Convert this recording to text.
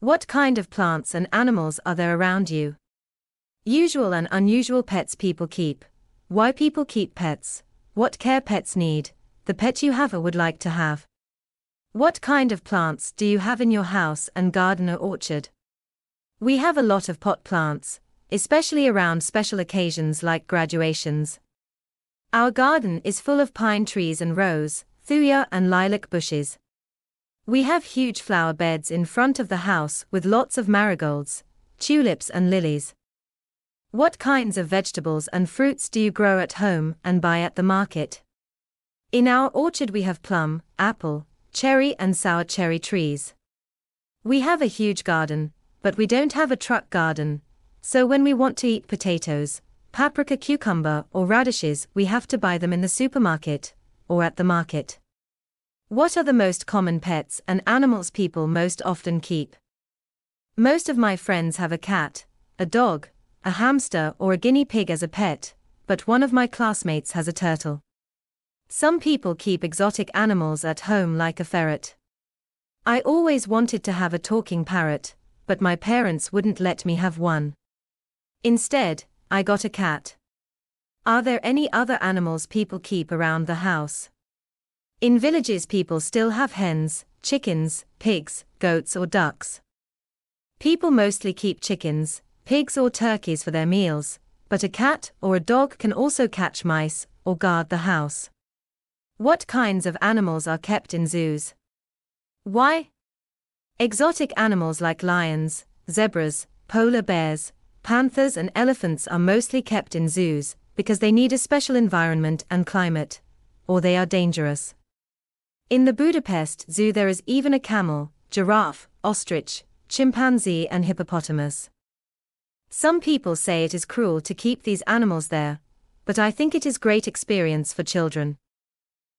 What kind of plants and animals are there around you? Usual and unusual pets people keep. Why people keep pets. What care pets need. The pet you have or would like to have. What kind of plants do you have in your house and garden or orchard? We have a lot of pot plants, especially around special occasions like graduations. Our garden is full of pine trees and rose, thuya, and lilac bushes. We have huge flower beds in front of the house with lots of marigolds, tulips, and lilies. What kinds of vegetables and fruits do you grow at home and buy at the market? In our orchard, we have plum, apple, cherry, and sour cherry trees. We have a huge garden, but we don't have a truck garden, so when we want to eat potatoes, paprika, cucumber, or radishes, we have to buy them in the supermarket or at the market. What are the most common pets and animals people most often keep? Most of my friends have a cat, a dog, a hamster, or a guinea pig as a pet, but one of my classmates has a turtle. Some people keep exotic animals at home like a ferret. I always wanted to have a talking parrot, but my parents wouldn't let me have one. Instead, I got a cat. Are there any other animals people keep around the house? In villages, people still have hens, chickens, pigs, goats, or ducks. People mostly keep chickens, pigs, or turkeys for their meals, but a cat or a dog can also catch mice or guard the house. What kinds of animals are kept in zoos? Why? Exotic animals like lions, zebras, polar bears, panthers, and elephants are mostly kept in zoos because they need a special environment and climate, or they are dangerous. In the Budapest Zoo, there is even a camel, giraffe, ostrich, chimpanzee, and hippopotamus. Some people say it is cruel to keep these animals there, but I think it is great experience for children.